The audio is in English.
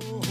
Oh.